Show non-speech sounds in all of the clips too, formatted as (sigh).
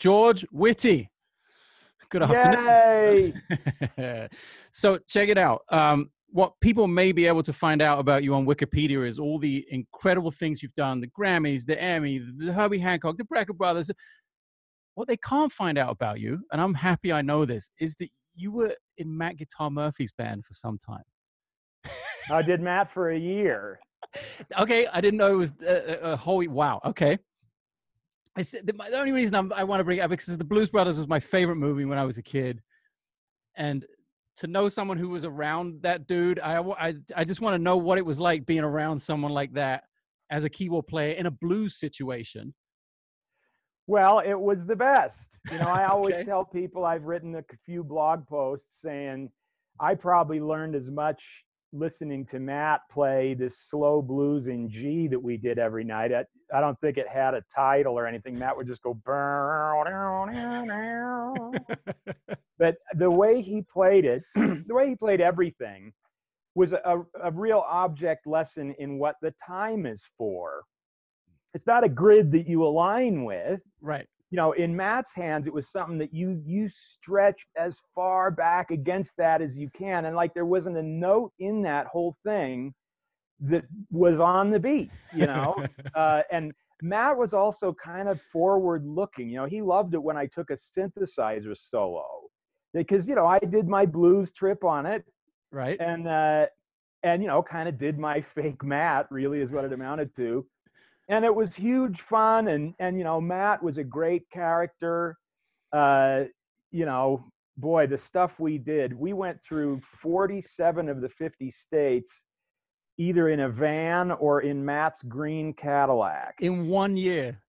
George Whitty. Good afternoon. (laughs) so check it out. Um, what people may be able to find out about you on Wikipedia is all the incredible things you've done: the Grammys, the Emmy, the Herbie Hancock, the Brecker Brothers. What they can't find out about you, and I'm happy I know this, is that you were in Matt Guitar Murphy's band for some time. I did Matt for a year. (laughs) okay, I didn't know it was a, a whole. Wow. Okay. It's, the, the only reason I'm, i want to bring it up because the Blues Brothers was my favorite movie when I was a kid, and to know someone who was around that dude, I I, I just want to know what it was like being around someone like that as a keyboard player in a blues situation. Well, it was the best. You know, I (laughs) always okay. tell people I've written a few blog posts saying I probably learned as much listening to Matt play this slow blues in G that we did every night. I, I don't think it had a title or anything. Matt would just go, (laughs) but the way he played it, (clears throat) the way he played everything was a, a real object lesson in what the time is for. It's not a grid that you align with. Right you know, in Matt's hands, it was something that you you stretch as far back against that as you can, and like there wasn't a note in that whole thing that was on the beat, you know. (laughs) uh, and Matt was also kind of forward looking. You know, he loved it when I took a synthesizer solo because you know I did my blues trip on it, right? And uh, and you know, kind of did my fake Matt. Really, is what it amounted to and it was huge fun and and you know matt was a great character. Uh you know boy the stuff we did we went through 47 of the 50 states either in a van or in matt's green cadillac. In one year?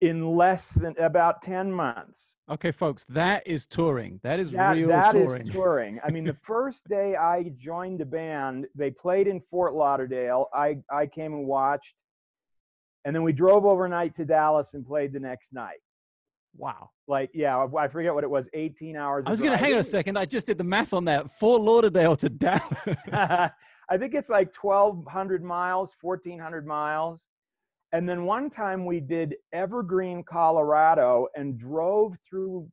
In less than about 10 months. Okay folks that is touring. That is that, real that touring. is touring. I mean the (laughs) first day i joined the band they played in fort lauderdale. I i came and watched and then we drove overnight to Dallas and played the next night. Wow. Like, yeah, I forget what it was, 18 hours. I was going to hang on a second. I just did the math on that. Fort Lauderdale to (laughs) Dallas. (laughs) I think it's like 1,200 miles, 1,400 miles. And then one time we did Evergreen, Colorado, and drove through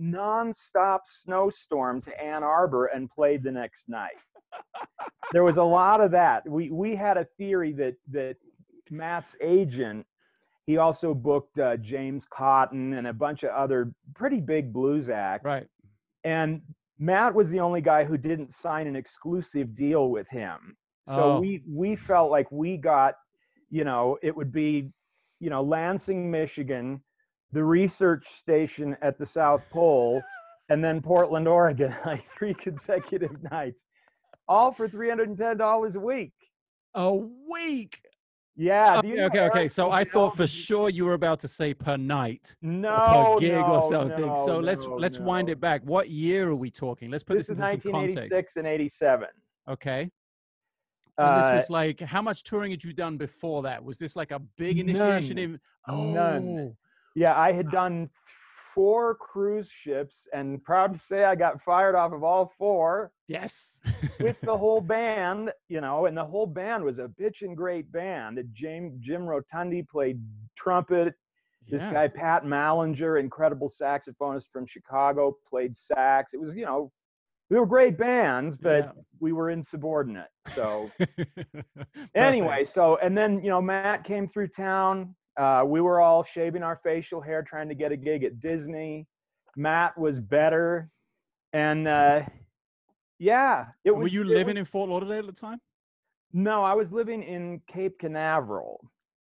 nonstop snowstorm to Ann Arbor and played the next night. there was a lot of that. We we had a theory that that Matt's agent, he also booked uh, James Cotton and a bunch of other pretty big blues acts. Right. And Matt was the only guy who didn't sign an exclusive deal with him. So oh. we we felt like we got, you know, it would be, you know, Lansing, Michigan, the research station at the South Pole, (laughs) and then Portland, Oregon, (laughs) like three consecutive nights, all for three hundred and ten dollars a week. A week. Yeah. Okay, okay, okay. So I thought for sure you were about to say per night. No. per gig no, or something. No, so let's let's wind it back. What year are we talking? Let's put this, this, is into some context. 1986 and 87. Okay. And this Uh, was like how much touring had you done before that? Was this like a big initiation None. in oh None. yeah, I had done four cruise ships, and proud to say I got fired off of all four yes. (laughs) with the whole band, you know, and the whole band was a bitchin' great band. James Jim Rotondi played trumpet. This Yeah. guy Pat Mallinger, incredible saxophonist from Chicago, played sax. It was, you know, we were great bands, but Yeah. we were insubordinate. So (laughs) anyway, so and then you know Matt came through town. Uh, we were all shaving our facial hair, trying to get a gig at Disney. Matt was better, and uh, yeah, it was. were you living was- in Fort Lauderdale at the time? No, I was living in Cape Canaveral.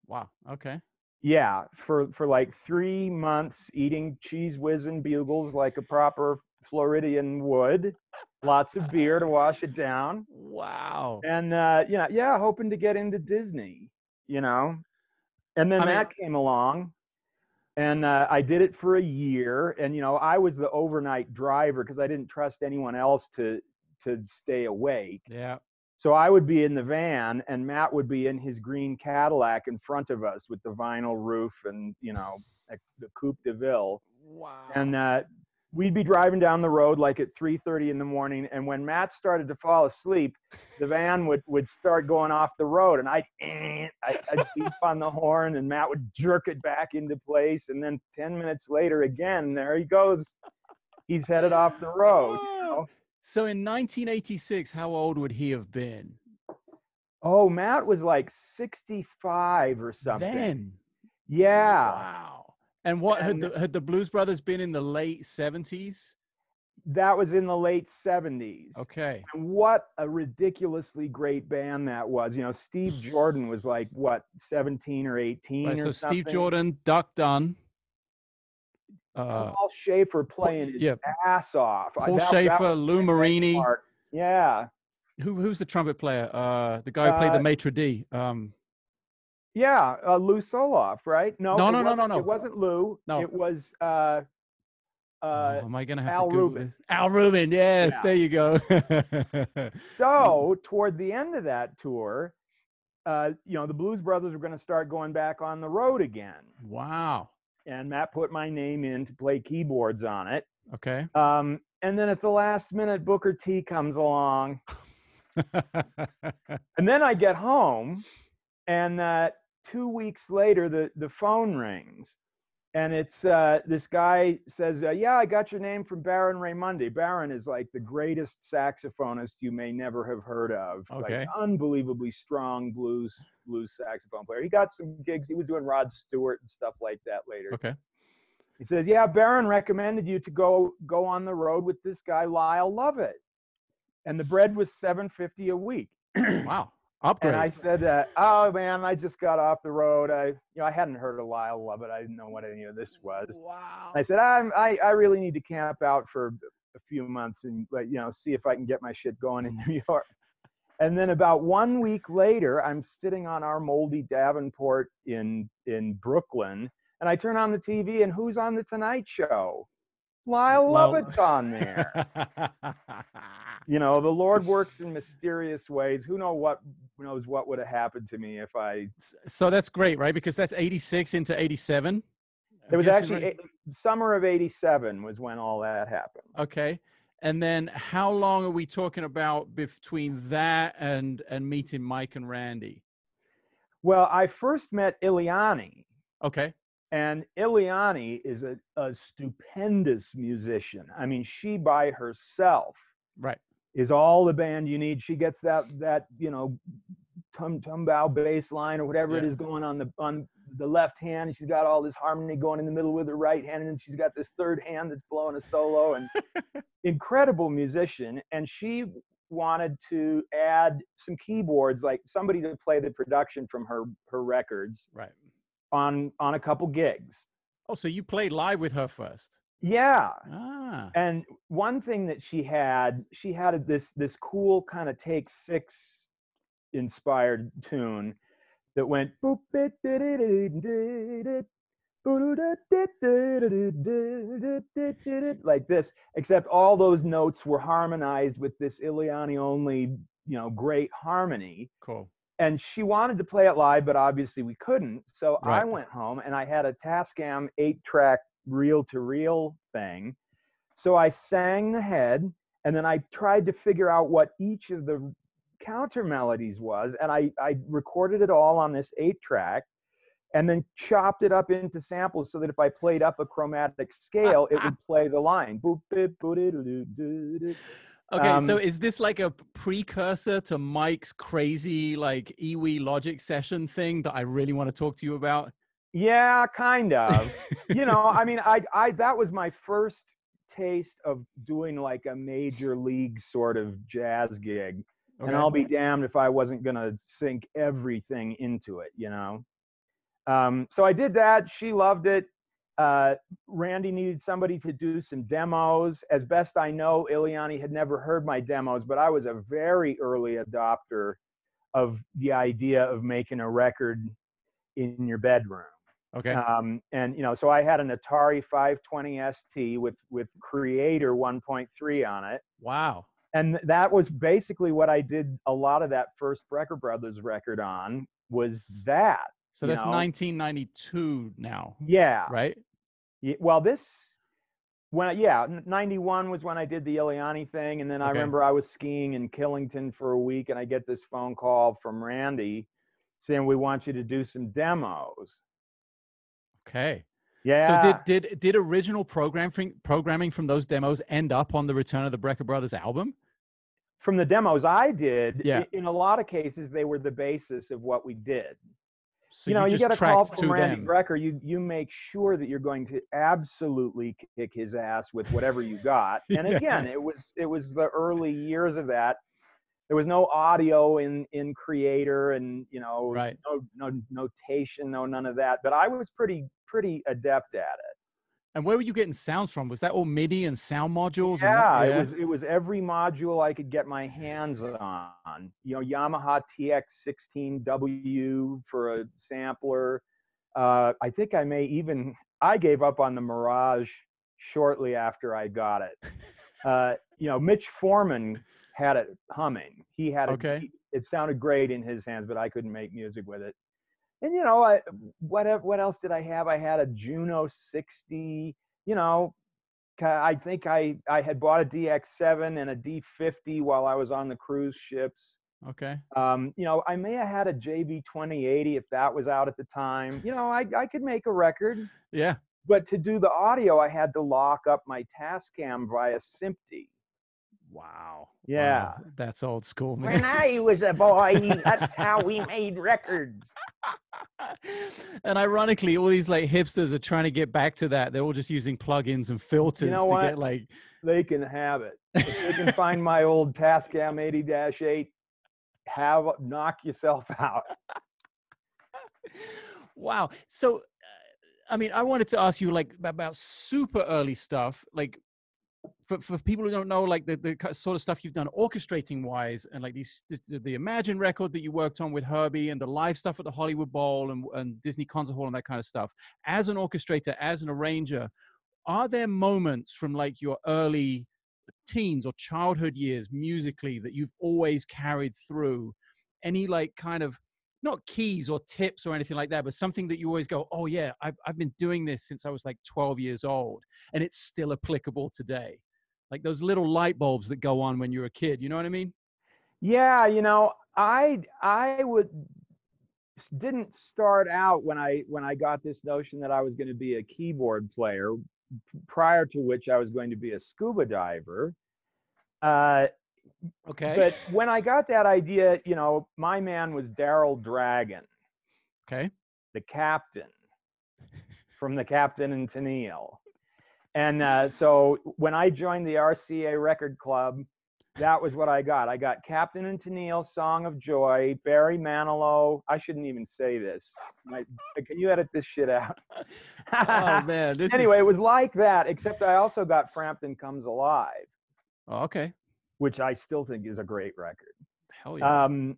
Wow. Okay. Yeah, for for like three months, eating Cheez Whiz and bugles like a proper Floridian would. Lots of beer to wash it down, Wow. and uh, yeah, yeah, hoping to get into Disney. You know, and then I mean- came along, and uh, I did it for a year. And you know, I was the overnight driver because I didn't trust anyone else to to stay awake. Yeah. So I would be in the van, and Matt would be in his green Cadillac in front of us with the vinyl roof and you know the Coupe de Ville. Wow. And uh, we'd be driving down the road like at 3.30 in the morning and when matt started to fall asleep the van would, would start going off the road and i'd, eh, I'd, I'd beep on the horn and matt would jerk it back into place and then 10 minutes later again there he goes he's headed off the road you (laughs) know? So in 1986 how old would he have been oh matt was like 65 or something then yeah wow and what And- had the had the Blues Brothers been in the late seventies? that was in the late 70s Okay. And what a ridiculously great band that was. You know, Steve (sighs) Jordan was like what 17 or 18 Right, or so something. Steve Jordan, Duck Dunn, uh, Paul Shaffer playing his yeah, ass off. Paul that- that Shaffer, was Lou Marini. Yeah, Who who's the trumpet player? Uh, the guy who played the Uh, maitre d. Um, yeah. Uh, Lew Soloff, right? No, No, it no, no, no, wasn't- no. It wasn't Lou. No. it was. Uh, uh, oh, am I gonna have Al to Google Rubin. this? Al Rubin. Yes, Yeah. there you go. so (laughs) toward the end of that tour, uh, you know, the Blues Brothers were going to start going back on the road again, wow. And Matt put my name in to play keyboards on it. Okay. Um, and then at the last minute, Booker T comes along. (laughs) And then I get home, and uh, two weeks later, the, the phone rings. And it's uh, this guy says, uh, Yeah, I got your name from Baron Raymundi. Baron is like the greatest saxophonist you may never have heard of. Okay. Like, unbelievably strong blues blues saxophone player. He got some gigs. He was doing Rod Stewart and stuff like that later. okay. He says, "Yeah, Baron recommended you to go go on the road with this guy Lyle Lovett, and the bread was seven fifty a week." (clears throat) Wow. Upgrade. And I said, uh, "Oh man, I just got off the road. I, you know, I hadn't heard of Lyle Lovett. I didn't know what any of this was." wow. I said, I'm, "I, I really need to camp out for a few months and, like, you know, see if I can get my shit going in (laughs) New York." And then about one week later, I'm sitting on our moldy Davenport in in Brooklyn, and I turn on the TV, and who's on the Tonight Show? Lyle Lyle- Lovett's on there. (laughs) you know, the Lord works in mysterious ways. Who know what knows what would have happened to me if I. so that's great, right? Because that's 86 into 87. It was actually right? summer of '87 was when all that happened. Okay. And then how long are we talking about between that and and meeting Mike and Randy? Well, I first met Eliane, Okay. and Eliane is a, a stupendous musician. I mean, she by herself Right. Is all the band you need. She gets that that you know tum tum bow bass line or whatever it Yeah. is going on the on the left hand. and She's got all this harmony going in the middle with her right hand, and then she's got this third hand that's blowing a solo. And (laughs) incredible musician. And she wanted to add some keyboards, like somebody to play the production from her her records Right. on on a couple gigs. Oh, so you played live with her first. Yeah. Ah. And one thing that she had, she had this this cool kind of take six inspired tune that went boop it did it did like this, except all those notes were harmonized with this Eliane only, you know, great harmony. Cool. And she wanted to play it live, but obviously we couldn't. So I went home and I had a Tascam eight track reel to reel thing. So I sang the head and then I tried to figure out what each of the counter melodies was. And I, I recorded it all on this eight track and then chopped it up into samples so that if I played up a chromatic scale, it would play the line. Okay, so Um, is this like a precursor to Mike's crazy like EWI Logic session thing that I really want to talk to you about? Yeah, kind of. you know, I mean, I, (laughs) I, that was my first taste of doing like a major league sort of jazz gig. Okay. And I'll be damned if I wasn't going to sink everything into it, you know? Um, so I did that. She loved it. Uh, Randy needed somebody to do some demos. As best I know, Eliane had never heard my demos, but I was a very early adopter of the idea of making a record in your bedroom. Okay. Um, and you know, so I had an Atari 520 ST with with Creator 1.3 on it, wow. and that was basically what I did. A lot of that first Brecker Brothers record on was that. So that's know. 1992 now, Yeah. right? Ye- Well, this when yeah 91 was when i did the Eliane thing and then i Okay. remember i was skiing in killington for a week and i get this phone call from randy saying we want you to do some demos Okay. yeah So did did did original programming programming from those demos end up on the Return of the Brecker Brothers album? from the demos i did Yeah. in a lot of cases they were the basis of what we did So you know, you, just get a call from Randy them. Brecker. You you make sure that you're going to absolutely kick his ass with whatever you got. (laughs) And Yeah. again, it was it was the early years of that. There was no audio in in Creator, and you know, Right. no no notation, no none of that. But I was pretty pretty adept at it. And where were you getting sounds from? Was that all MIDI and sound modules? and Yeah, it was it was every module I could get my hands on. You know, Yamaha TX16W for a sampler. Uh, I think I may even I gave up on the Mirage shortly after I got it. (laughs) Uh, you know, Mitch Forman had it humming. He had it. Okay. It sounded great in his hands, but I couldn't make music with it. And you know, I what what else did I have? I had a Juno 60. You know, I think I I had bought a DX7 and a D50 while I was on the cruise ships. Okay. Um, you know, I may have had a JV 2080 if that was out at the time. You know, I I could make a record, Yeah. but to do the audio, I had to lock up my Tascam via SMPTE. Wow. Yeah. Wow. That's old school, When. I was a boy, that's how we (laughs) made records. and ironically, all these like hipsters are trying to get back to that. They're all just using plugins and filters you know to what? get like They can have it. If they can (laughs) find my old Tascam 80-8, have knock yourself out. Wow. So, uh, I mean, I wanted to ask you like about super early stuff, like for, for people who don't know, like the, the sort of stuff you've done orchestrating wise, and like these the, the Imagine record that you worked on with Herbie, and the live stuff at the Hollywood Bowl and, and Disney Concert Hall and that kind of stuff. As an orchestrator, as an arranger, are there moments from like your early teens or childhood years musically that you've always carried through? Any like kind of not keys or tips or anything like that, but something that you always go, oh yeah, I've, I've been doing this since I was like 12 years old and it's still applicable today. Like those little light bulbs that go on when you're a kid. You know what I mean? Yeah, you know, I I would didn't start out when I when I got this notion that I was going to be a keyboard player. Prior to which I was going to be a scuba diver. Uh, Okay. but when I got that idea, you know, my man was Daryl Dragon, okay. the captain from the Captain and Tennille. And uh, so when I joined the RCA Record Club, that was what I got. I got Captain and Tennille, Song of Joy, Barry Manilow. I shouldn't even say this. My, can you edit this shit out? Oh (laughs) man. This anyway, Is, it was like that, except I also got Frampton Comes Alive, oh, okay. which I still think is a great record. Hell yeah. Um,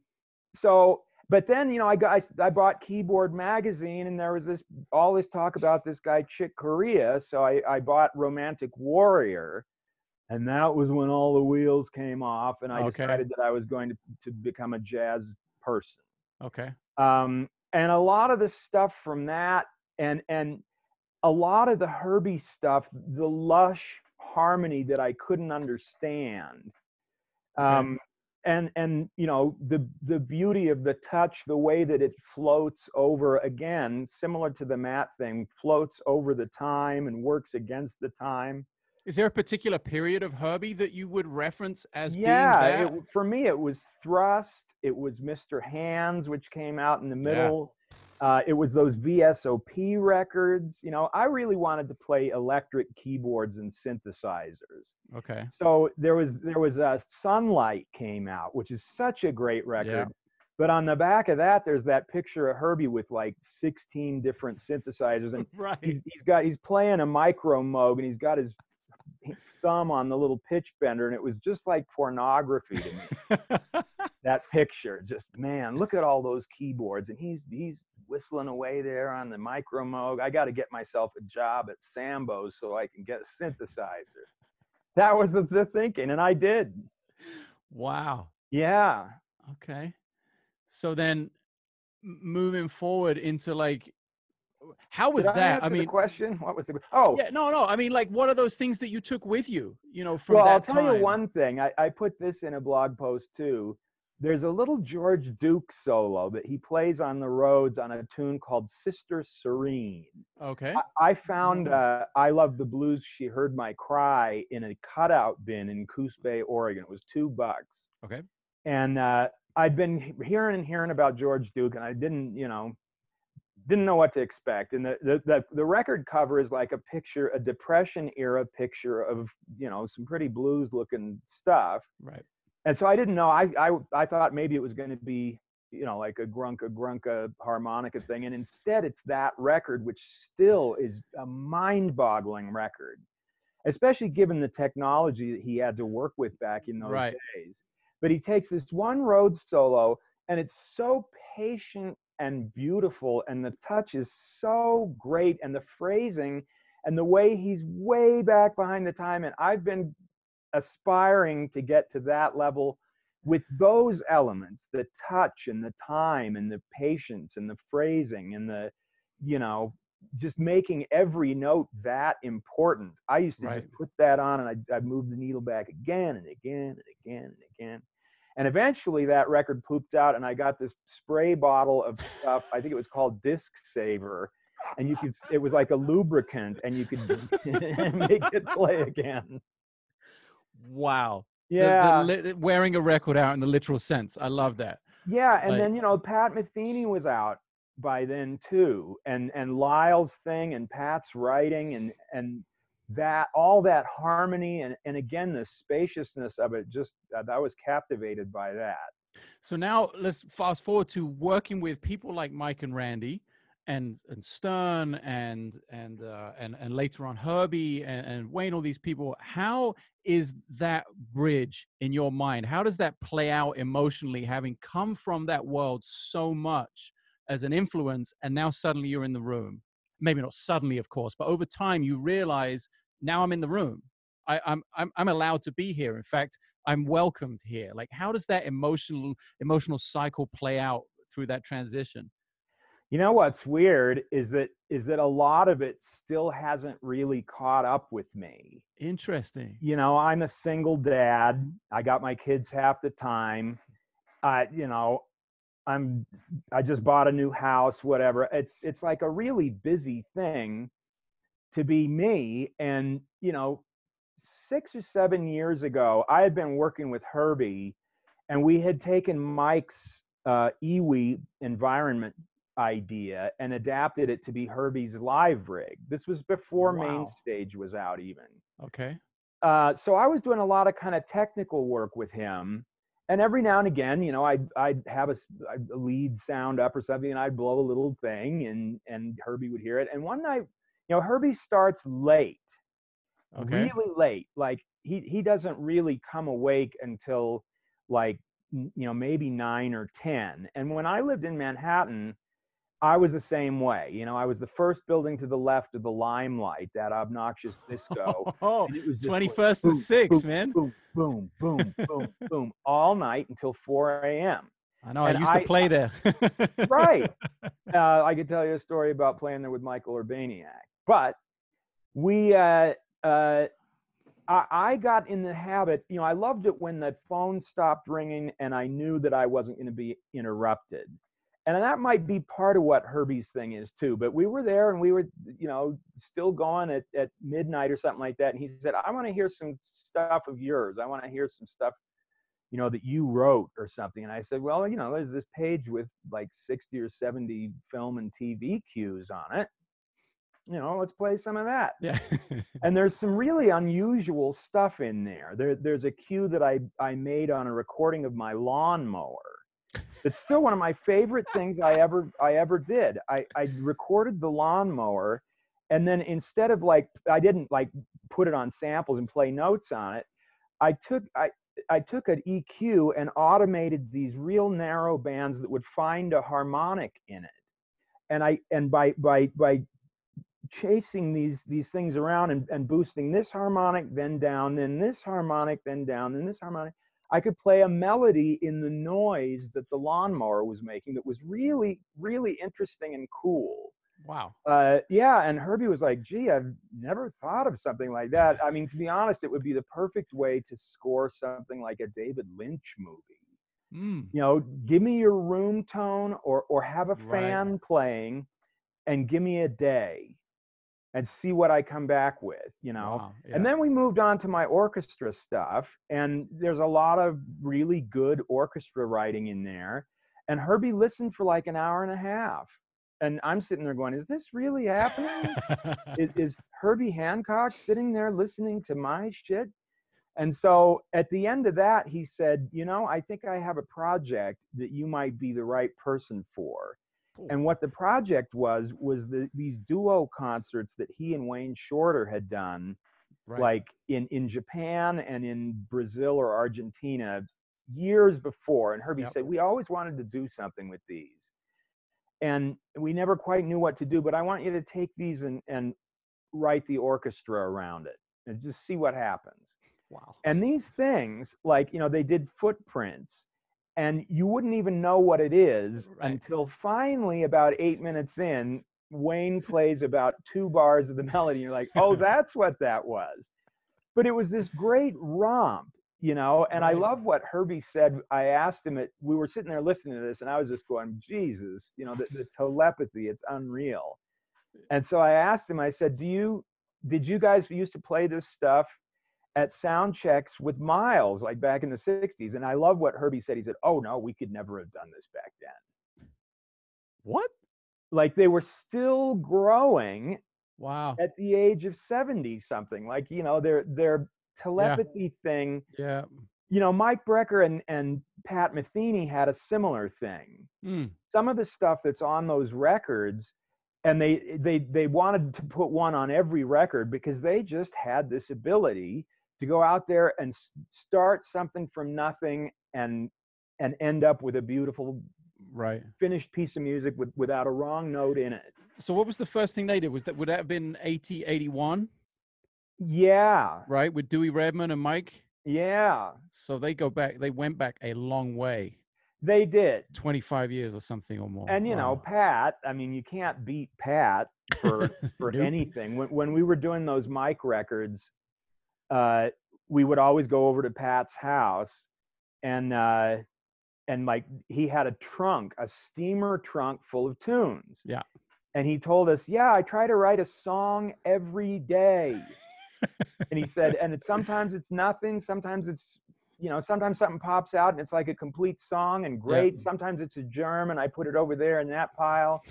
so, but then you know, I got I, I bought Keyboard magazine, and there was this all this talk about this guy Chick Corea. So I I bought Romantic Warrior, and that was when all the wheels came off, and I Okay. decided that I was going to to become a jazz person. okay. Um, and a lot of the stuff from that, and and a lot of the Herbie stuff, the lush harmony that I couldn't understand. Okay. And and you know the the beauty of the touch, the way that it floats over again, similar to the Matt thing, floats over the time and works against the time. Is there a particular period of Herbie that you would reference as yeah, being it, for me it was Thrust. It was Mr. Hands, which came out in the middle. Uh, it was those VSOP records. You know, I really wanted to play electric keyboards and synthesizers. okay. So there was there was a Sunlight came out, which is such a great record. But on the back of that, there's that picture of Herbie with like 16 different synthesizers, and (laughs) Right. he's, he's got he's playing a micro moog, and he's got his thumb on the little pitch bender, and it was just like pornography to me. (laughs) that picture, just man, look at all those keyboards, and he's he's whistling away there on the micro moog. I got to get myself a job at Sambo's so I can get a synthesizer. That was the, the thinking, and I did. wow. Yeah. Okay. So then moving forward into like how was Did that? I, I mean, question. What was the? Oh, yeah, no, no. I mean, like, what are those things that you took with you? You know, from well, that I'll tell time? you one thing. I, I put this in a blog post too. There's a little George Duke solo that he plays on the Rhodes on a tune called Sister Serene. Okay. I, I found uh, I Love the Blues. She heard my cry in a cutout bin in Coos Bay, Oregon. It was two bucks. Okay. And uh, I'd been hearing and hearing about George Duke, and I didn't, you know, didn't know what to expect. And the the the, the record cover is like a picture, a Depression era picture of you know some pretty blues looking stuff. Right. And so I didn't know. I I I thought maybe it was going to be you know like a grunka grunka harmonica thing, and instead it's that record, which still is a mind-boggling record, especially given the technology that he had to work with back in those Right. days. But he takes this one road solo, and it's so patient and beautiful, and the touch is so great, and the phrasing and the way he's way back behind the time. And I've been aspiring to get to that level with those elements the touch and the time and the patience and the phrasing and the you know just making every note that important. I used to Right. just put that on and I'd, I'd move the needle back again and again and again and again. And eventually that record pooped out and i got this spray bottle of stuff. I think it was called disc saver. And you could it was like a lubricant and you could (laughs) make it play again Wow. Yeah The, li- wearing a record out in the literal sense. I love that. Yeah, and Like- then you know Pat Metheny was out by then too, and and Lyle's thing and Pat's writing and and that all that harmony and and again the spaciousness of it just uh, I was captivated by that. So now let's fast forward to working with people like Mike and Randy and and Stern and and uh, and and later on Herbie and, and Wayne, all these people. How is that bridge in your mind? How does that play out emotionally, having come from that world so much as an influence, and now suddenly you're in the room? Maybe not suddenly, of course, but over time you realize now I'm in the room. I, I'm I'm I'm allowed to be here. In fact, I'm welcomed here. Like, how does that emotional emotional cycle play out through that transition? You know what's weird is that is that a lot of it still hasn't really caught up with me. Interesting. you know i'm a single dad i got my kids half the time i you know i'm i just bought a new house whatever it's it's like a really busy thing to be me and you know 6 or 7 years ago i had been working with herbie and we had taken mike's uh EWI environment idea and adapted it to be herbie's live rig this was before main Wow. stage was out even Okay. uh, so I was doing a lot of kind of technical work with him. And every now and again, you know, I'd, I'd have a, a lead sound up or something and I'd blow a little thing and, and Herbie would hear it. And one night, you know, Herbie starts late, Okay. really late. Like he, he doesn't really come awake until like, you know, maybe nine or 10. And when I lived in Manhattan, I was the same way. You know, I was the first building to the left of the limelight, that obnoxious disco. (laughs) Oh, and it was just like 21st to boom, 6, boom, man. boom, boom, boom, boom, boom, all night until 4 a.m. I know. I used to play there. Right. (laughs) Uh, I could tell you a story about playing there with Michael Urbaniak, but we, uh, uh, I, I got in the habit. You know, I loved it when the phone stopped ringing and I knew that I wasn't going to be interrupted. And that might be part of what Herbie's thing is too. But we were there and we were, you know, still going at, at midnight or something like that. And he said, I want to hear some stuff of yours. I want to hear some stuff you know, that you wrote or something. And I said, well, you know, there's this page with like 60 or 70 film and TV cues on it. You know, let's play some of that. yeah. (laughs) And there's some really unusual stuff in there. There there's a cue that I, I made on a recording of my lawnmower. It's still one of my favorite things I ever I ever did. I, I recorded the lawnmower and then instead of like I didn't like put it on samples and play notes on it, I took I I took an EQ and automated these real narrow bands that would find a harmonic in it. And I and by by by chasing these these things around and, and boosting this harmonic, then down, then this harmonic, then down, then this harmonic, I could play a melody in the noise that the lawnmower was making that was really, really interesting and cool. Wow. Uh, yeah, and Herbie was like, "Gee, I've never thought of something like that." I mean, to be honest, it would be the perfect way to score something like a David Lynch movie. Mm. You know, give me your room tone, or or have a Right. fan playing, and give me a day, and see what I come back with. You know, Wow. and then we moved on to my orchestra stuff, and there's a lot of really good orchestra writing in there. And Herbie listened for like an hour and a half. And I'm sitting there going, Is this really happening? is, (laughs) is Herbie Hancock sitting there listening to my shit? And so at the end of that, he said, You know, I think I have a project that you might be the right person for. And what the project was, was the, these duo concerts that he and Wayne Shorter had done right. like in in Japan and in Brazil or Argentina years before. And Herbie Yep. said we always wanted to do something with these, and we never quite knew what to do. But I want you to take these and and write the orchestra around it and just see what happens. wow. And these things, like you know, they did footprints. And you wouldn't even know what it is Right. until finally, about eight minutes in, Wayne (laughs) plays about two bars of the melody. And you're like, oh, (laughs) that's what that was. But it was this great romp, you know. And I love what Herbie said. I asked him, it, we were sitting there listening to this, and I was just going, Jesus, you know, the, the telepathy, it's unreal. And so I asked him, I said, do you, did you guys used to play this stuff at sound checks with Miles, like back in the 60s? And I love what Herbie said. He said, oh, no, we could never have done this back then What? like they were still growing Wow. at the age of 70 something like you know their their telepathy thing Yeah. you know mike brecker and and pat metheny had a similar thing Mm. some of the stuff that's on those records and they they they wanted to put one on every record because they just had this ability to go out there and s- start something from nothing and and end up with a beautiful Right. finished piece of music with, without a wrong note in it So what was the first thing they did? Was that would that have been 80, 81, yeah right? With Dewey Redman and Mike? Yeah, So they go back, they went back a long way, they did. 25 years or something or more. And you know, Pat, I mean, you can't beat Pat for (laughs) for Nope. anything. When when we were doing those Mike records, uh, we would always go over to Pat's house and uh and like he had a trunk, a steamer trunk full of tunes. Yeah. And he told us, Yeah, I try to write a song every day. and he said, and it's sometimes it's nothing, sometimes it's you know, sometimes something pops out and it's like a complete song and great. Sometimes it's a germ and I put it over there in that pile.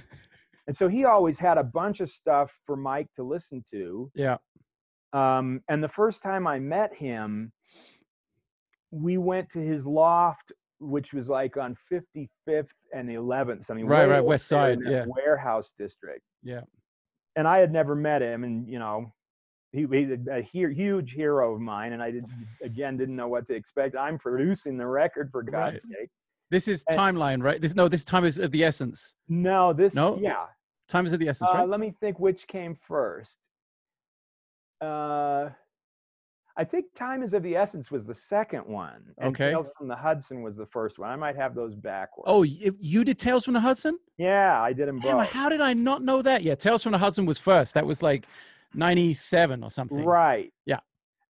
And so he always had a bunch of stuff for Mike to listen to. Yeah. Um, and the first time I met him, we went to his loft, which was like on 55th and 11th. I mean, Right, right, West Side, yeah. Warehouse district. Yeah. And I had never met him, and you know, he, he's a, a hu- huge hero of mine, and I did again didn't know what to expect. I'm producing the record for God's Right. sake. This is And- timeline, right? This no, this time is of the essence. No, this No? yeah. Time is of the essence, Uh, right? let me think which came first. Uh, I think Time is of the Essence was the second one. And Okay. Tales from the Hudson was the first one. I might have those backwards. Oh, you did Tales from the Hudson? yeah, I did them Damn, both. how did I not know that? Yeah, Tales from the Hudson was first. That was like 97 or something. Right. Yeah.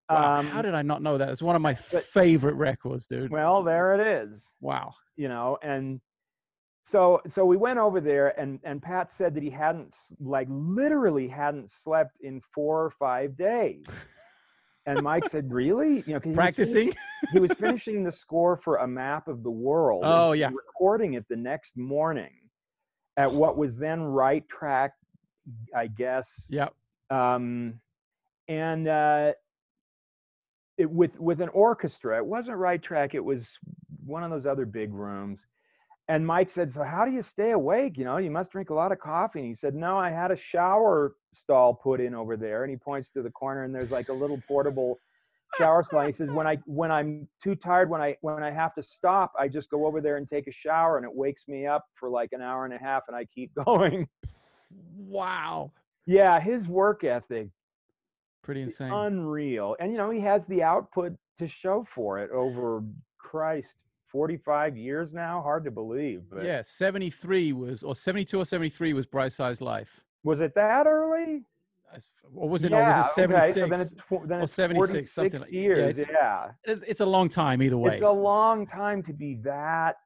Wow, Um, how did I not know that? It's one of my but- favorite records, dude. well, there it is. Wow. You know, and so so we went over there, and and Pat said that he hadn't like literally hadn't slept in four or five days. And Mike said, "Really? You know, 'cause he was Practicing? he was finishing the score for a map of the world. Oh, yeah. Recording it the next morning at what was then right track, I guess. Yep. Um, and uh, it with with an orchestra. It wasn't right track. It was one of those other big rooms. And Mike said, "So how do you stay awake? You know, you must drink a lot of coffee." And he said, "No, I had a shower stall put in over there." And he points to the corner, and there's like a little portable shower stall. And he says, "When I when I'm too tired, when I when I have to stop, I just go over there and take a shower, and it wakes me up for like an hour and a half, and I keep (laughs) going." Wow. yeah, his work ethic Pretty insane. unreal, and you know he has the output to show for it over Christ. 45 years now hard to believe but yeah, 73 was, or 72 or 73 was Bright Size Life. Was it that early? Or was it? Yeah, or was it 76? Okay, so then it's, tw- then it's 76, something like years. Yeah, it's, yeah. It's, it's a long time either way. It's a long time to be that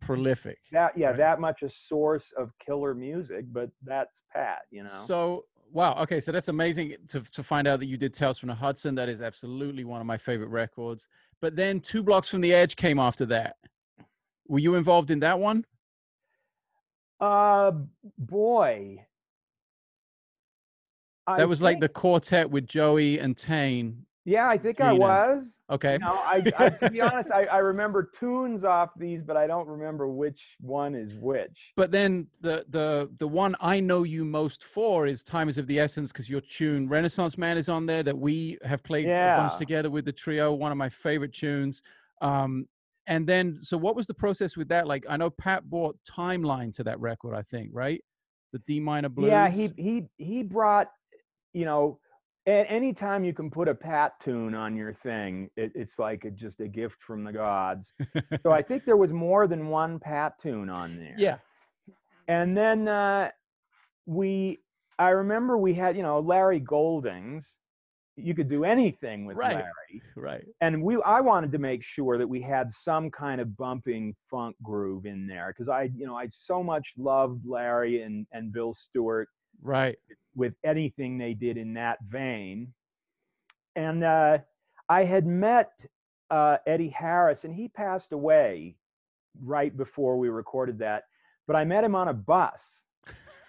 prolific. That yeah, right? that much a source of killer music, but that's Pat, you know. So wow, okay, so that's amazing to to find out that you did Tales from the Hudson. That is absolutely one of my favorite records. But then Two Blocks from the Edge came after that. Were you involved in that one? Uh, boy. That was think, like the quartet with Joey and Tain. Yeah, I think I was. Okay. No, I, I to be honest, I, I remember tunes off these, but I don't remember which one is which. But then the the the one I know you most for is "Time Is of the Essence" because your tune "Renaissance Man" is on there that we have played yeah. a bunch together with the trio. One of my favorite tunes. Um, and then, so what was the process with that? Like, I know Pat brought timeline to that record. I think right, the D minor blues. Yeah, he he he brought, you know anytime you can put a pat tune on your thing it, it's like a, just a gift from the gods. So i think there (laughs) was more than one pat tune on there. Yeah. And then uh, we i remember we had you know larry goldings you could do anything with right. larry. Right. And we i wanted to make sure that we had some kind of bumping funk groove in there because i you know i so much loved larry and and bill stewart. Right with anything they did in that vein and uh, i had met uh, eddie harris and he passed away right before we recorded that but i met him on a bus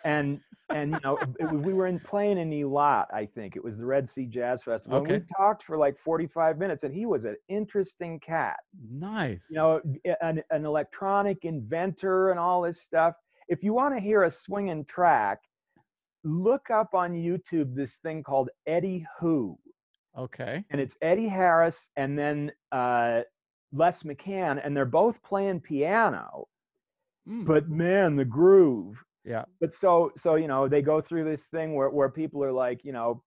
and and you know it, we were in playing in Eilat, I think it was the Red Sea Jazz Festival. Okay. And we talked for like 45 minutes, and he was an interesting cat. Nice. You know, an, an electronic inventor and all this stuff. If you want to hear a swinging track, look up on YouTube this thing called Eddie Who. Okay. And it's Eddie Harris and then uh, Les McCann, and they're both playing piano. Mm. But man, the groove. Yeah. But so so you know they go through this thing where where people are like you know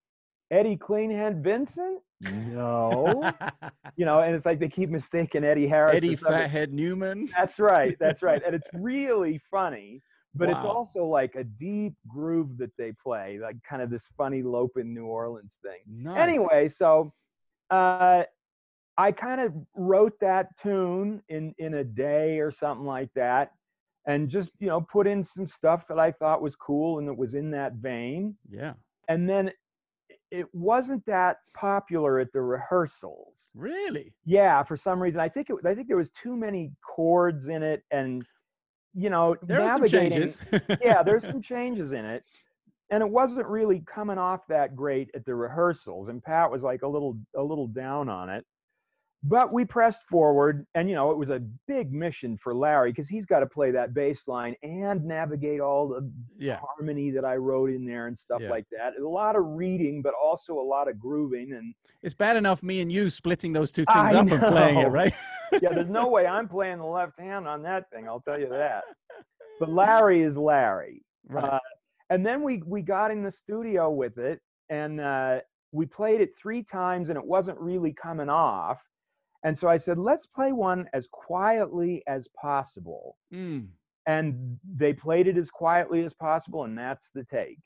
Eddie Cleanhead Vinson. No, (laughs) you know, and it's like they keep mistaking Eddie Harris. Eddie Fathead Newman. That's right. That's right. (laughs) And it's really funny but wow. it's also like a deep groove that they play, like kind of this funny Lopin New Orleans thing. Nice. Anyway, so uh, I kind of wrote that tune in in a day or something like that, and just you know put in some stuff that I thought was cool and that was in that vein. Yeah. And then it wasn't that popular at the rehearsals. Really? Yeah, for some reason. I think it, I think there was too many chords in it and you know, there navigating. (laughs) yeah, there's some changes in it. And it wasn't really coming off that great at the rehearsals. And Pat was like a little a little down on it. But we pressed forward, and you know, it was a big mission for Larry because he's got to play that bass line and navigate all the yeah. harmony that I wrote in there and stuff yeah. like that. A lot of reading, but also a lot of grooving. And it's bad enough me and you splitting those two things I up know. and playing it, right? yeah, there's no way I'm playing the left hand on that thing. I'll tell you that. But (laughs) Larry is Larry. Right. Uh, and then we we got in the studio with it, and uh, we played it three times, and it wasn't really coming off. And so I said, let's play one as quietly as possible. Mm. And they played it as quietly as possible, and that's the take.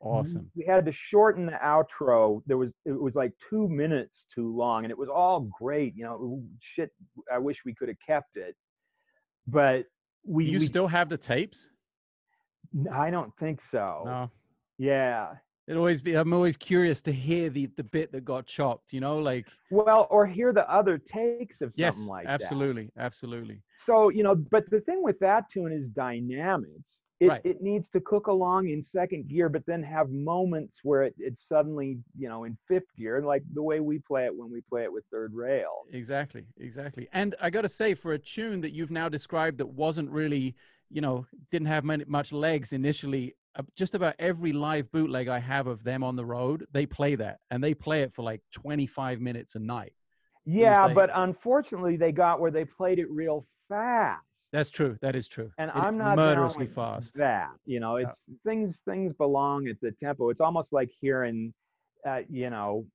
Awesome. We had to shorten the outro. There was it was like two minutes too long, and it was all great. You know, shit. I wish we could have kept it, but we. Do you we, still have the tapes? I don't think so. No. Yeah it always be i'm always curious to hear the the bit that got chopped you know like well or hear the other takes of yes, something like absolutely, that absolutely absolutely. so you know but the thing with that tune is dynamics it, right. it needs to cook along in second gear but then have moments where it, it's suddenly you know in fifth gear like the way we play it when we play it with third rail exactly exactly and i gotta say for a tune that you've now described that wasn't really you know didn't have many, much legs initially just about every live bootleg I have of them on the road, they play that and they play it for like 25 minutes a night. Yeah, like, but unfortunately, they got where they played it real fast. That's true. That is true. And I'm not murderously fast. That you know, it's yeah. things things belong at the tempo. It's almost like hearing, uh, you know,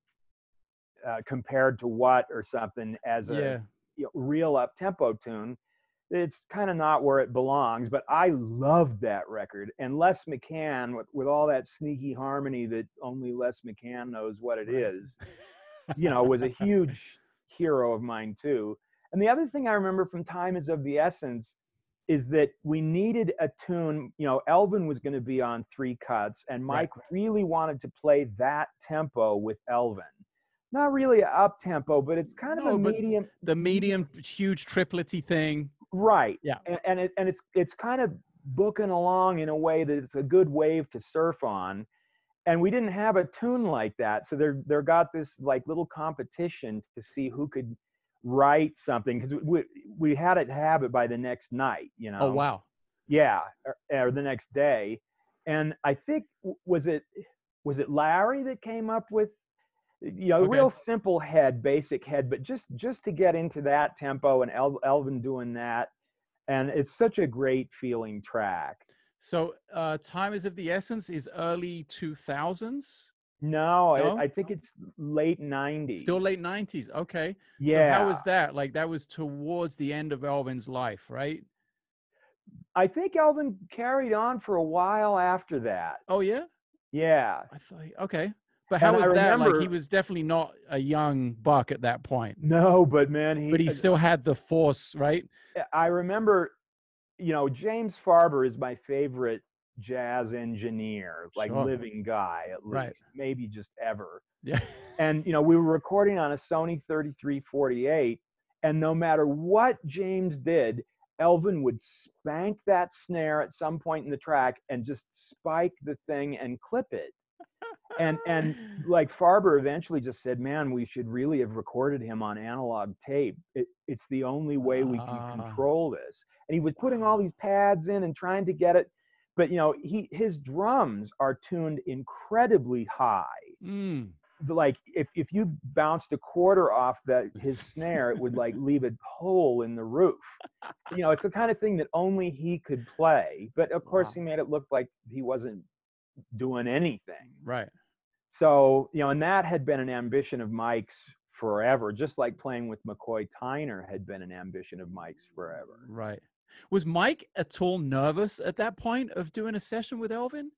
uh, compared to what or something as a yeah. you know, real up tempo tune it's kind of not where it belongs. But I loved that record, and Les McCann with, with all that sneaky harmony that only Les McCann knows what it is, you know, was a (laughs) huge hero of mine too. And the other thing I remember from Time is of the Essence is that we needed a tune. You know, Elvin was going to be on three cuts, and Mike right. really wanted to play that tempo with Elvin. Not really up tempo, but it's kind of no, a medium. The medium, huge triplety thing. Right. Yeah. And, and it, and it's it's kind of booking along in a way that it's a good wave to surf on. And we didn't have a tune like that, so there there got this like little competition to see who could write something because we we had it have it by the next night. You oh, know. Oh wow. Yeah, or, or the next day, and I think was it was it Larry that came up with you know, okay. real simple head, basic head, but just just to get into that tempo and El- Elvin doing that, and it's such a great feeling track. So, uh, time is of the essence is early two thousands. No, no? I, I, think it's late nineties. Still late nineties. Okay. Yeah. So how was that? Like that was towards the end of Elvin's life, right? I think Elvin carried on for a while after that. Oh yeah. Yeah. I thought okay. But how and was that? Like he was definitely not a young buck at that point. No, but man, he but he still had the force, right? I remember, you know, James Farber is my favorite jazz engineer, like sure. living guy at least, right. maybe just ever. Yeah. and you know, we were recording on a Sony 3348, and no matter what James did, Elvin would spank that snare at some point in the track and just spike the thing and clip it and and like Farber eventually just said, "Man, we should really have recorded him on analog tape. It, it's the only way we can uh, control this." And he was putting all these pads in and trying to get it, but you know, he his drums are tuned incredibly high. Mm. Like if if you bounced a quarter off that his snare, it would like leave a hole in the roof. You know, it's the kind of thing that only he could play. But of course, wow. he made it look like he wasn't doing anything. Right. So, you know, and that had been an ambition of Mike's forever, just like playing with McCoy Tyner had been an ambition of Mike's forever. Right. Was Mike at all nervous at that point of doing a session with Elvin?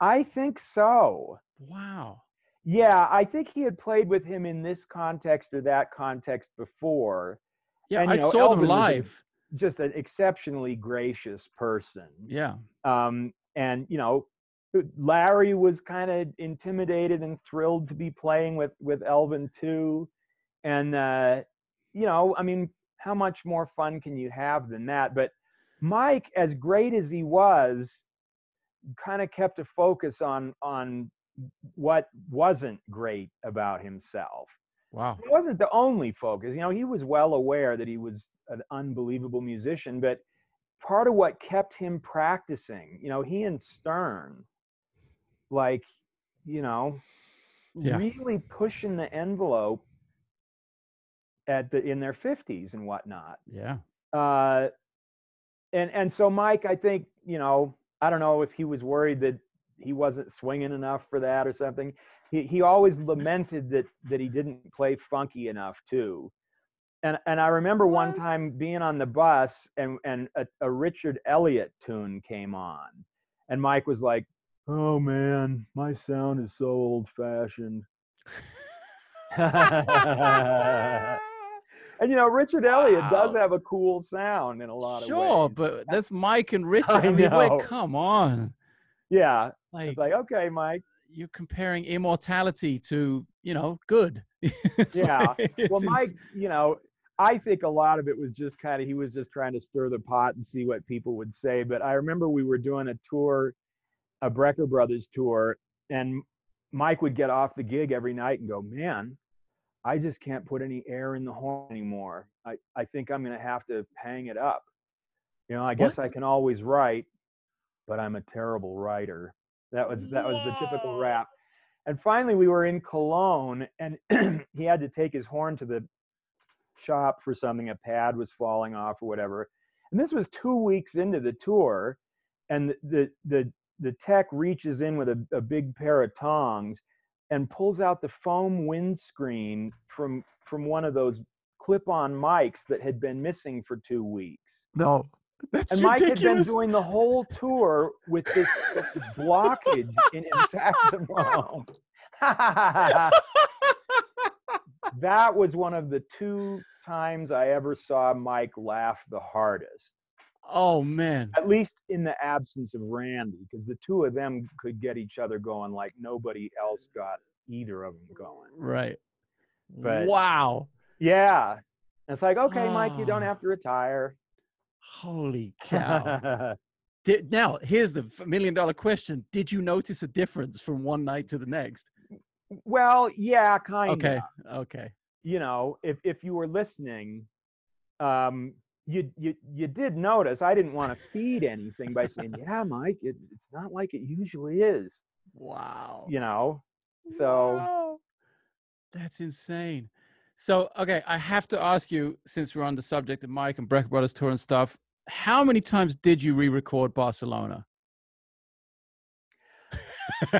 I think so. Wow. Yeah, I think he had played with him in this context or that context before. Yeah, and, I know, saw Elvin them live. just an exceptionally gracious person. Yeah. Um, and you know, Larry was kind of intimidated and thrilled to be playing with with Elvin too, and uh, you know, I mean, how much more fun can you have than that? But Mike, as great as he was, kind of kept a focus on on what wasn't great about himself. Wow. It wasn't the only focus. You know, he was well aware that he was an unbelievable musician, but part of what kept him practicing, you know, he and Stern like you know yeah. really pushing the envelope at the in their 50s and whatnot. Yeah. Uh and and so mike i think you know i don't know if he was worried that he wasn't swinging enough for that or something. He, he always lamented that that he didn't play funky enough too. And and i remember one time being on the bus and and a, a richard elliott tune came on and mike was like oh man, my sound is so old fashioned. and you know, Richard Elliott wow. does have a cool sound in a lot sure, of ways. Sure, but that's Mike and (laughs) Richard. I, I mean, wait, come on. Yeah. Like, it's like, okay, Mike. You're comparing immortality to, you know, good. (laughs) yeah. Like, well, Mike, you know, I think a lot of it was just kind of he was just trying to stir the pot and see what people would say. But I remember we were doing a tour a Brecker Brothers tour, and Mike would get off the gig every night and go, "Man, I just can't put any air in the horn anymore. I, I think I'm going to have to hang it up. You know, I guess I can always write, but I'm a terrible writer." That was that was the typical rap. And finally, we were in Cologne, and (clears throat) he had to take his horn to the shop for something. A pad was falling off or whatever. And this was two weeks into the tour, and the the, the tech reaches in with a, a big pair of tongs and pulls out the foam windscreen from from one of those clip-on mics that had been missing for two weeks. No. That's and Mike ridiculous. had been doing the whole tour with this, this blockage in his saxophone. (laughs) that was one of the two times I ever saw Mike laugh the hardest. Oh man. At least in the absence of Randy, because the two of them could get each other going like nobody else got either of them going. Right. But- wow. Yeah. And it's like, okay, Mike, you don't Ah. have to retire. Holy cow. (laughs) Did, now, here's the million dollar question. Did you notice a difference from one night to the next? well, yeah, kind of. Okay. Okay. you know, if if you were listening, um, you you you did notice I didn't want to feed anything by saying, (laughs) "Yeah, Mike, it, it's not like it usually is," Wow. you know. So Wow. That's insane. So, okay, I have to ask you, since we're on the subject of Mike and Breck Brothers tour and stuff, how many times did you re-record Barcelona?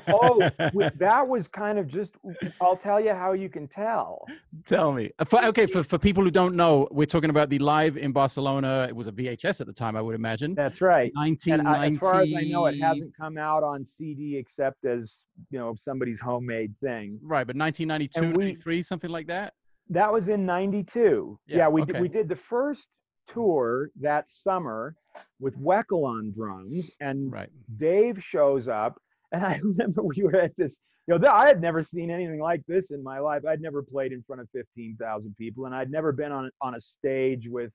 Oh, (laughs) that was kind of just. I'll tell you how you can tell. Tell me. Uh, For, okay, for, (laughs) for people who don't know, we're talking about the live in Barcelona. It was a VHS at the time, I would imagine. That's right. And I, 1990. as far as I know, it hasn't come out on CD except as you know somebody's homemade thing. Right, but 1992, And we- 93, something like that. That was in '92. Yeah, Yeah, we okay. did, we did the first tour that summer with Weckl on drums, and Right. Dave shows up, (laughs) and I remember we were at this. You know, I had never seen anything like this in my life. I'd never played in front of 15,000 people, and I'd never been on on a stage with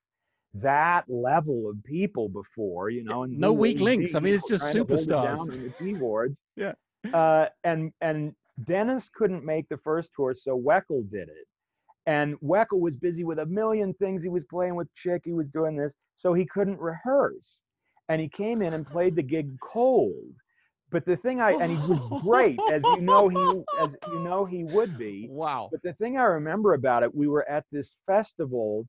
that level of people before. You know, and no weak links. I mean, it's just superstars. down the keyboards. (laughs) Yeah. Uh, and and Dennis couldn't make the first tour, so Weckl did it. And Weckl was busy with a million things. He was playing with Chick. He was doing this, so he couldn't rehearse. And he came in and played the gig cold. But the thing I and he was great, as you know he as you know he would be. (laughs) Wow. But the thing I remember about it, we were at this festival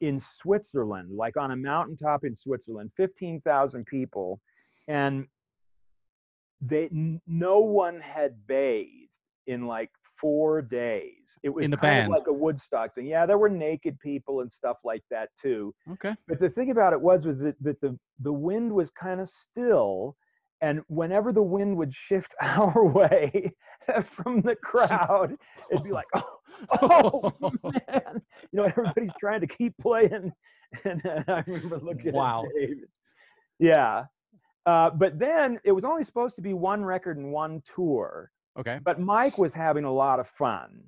in Switzerland, like on a mountaintop in Switzerland, 15,000 people. And they no one had bathed in like four days. It was In the kind band? of like a Woodstock thing. Yeah, there were naked people and stuff like that too. Okay. But the thing about it was was that, that the the wind was kind of still, and whenever the wind would shift (laughs) our way from the crowd, it'd be like, (laughs) oh, oh man, you know, everybody's trying to keep playing, (laughs) and I remember looking Wow. at David. Yeah, uh, but then it was only supposed to be one record and one tour, Okay. but Mike was having a lot of fun.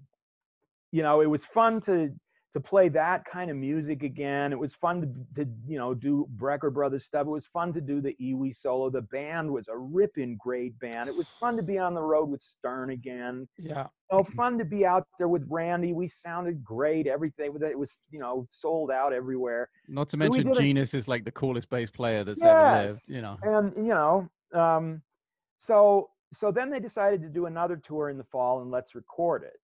You know, it was fun to to play that kind of music again. It was fun to, to you know do Brecker Brothers stuff. It was fun to do the EWI solo. The band was a ripping great band. It was fun to be on the road with Stern again. Yeah. Oh, fun to be out there with Randy. We sounded great. Everything with it was you know sold out everywhere. Not to So mention, did a- is like the coolest bass player that's ever lived. Yes. You know. and you know um, so so then they decided to do another tour in the fall and let's record it